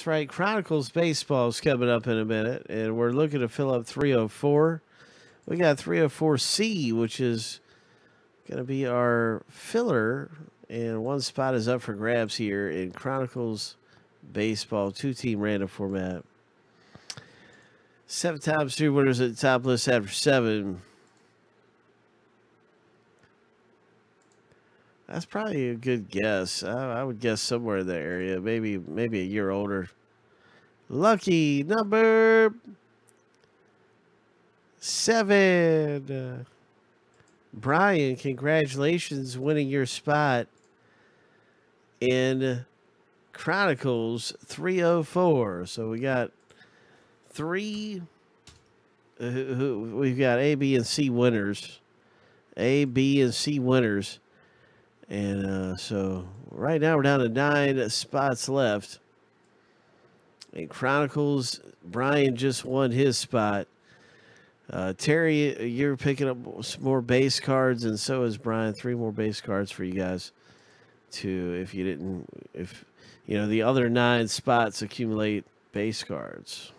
That's right. Chronicles Baseball is coming up in a minute, and we're looking to fill up 304. We got 304C, which is going to be our filler, and one spot is up for grabs here in Chronicles Baseball, two team random format. Seven times three winners at the top list after seven. That's probably a good guess. I, I, would guess somewhere in that area, maybe maybe a year older. Lucky number seven. Uh, Brian, congratulations winning your spot in Chronicles 304. So we got three. Uh, we've got A, B, and C winners. A, B, and C winners. And uh, so right now we're down to nine spots left. In Chronicles, Brian just won his spot. Uh, Terry, you're picking up some more base cards, and so is Brian. Three more base cards for you guys. To if you didn't, if you know the other nine spots accumulate base cards.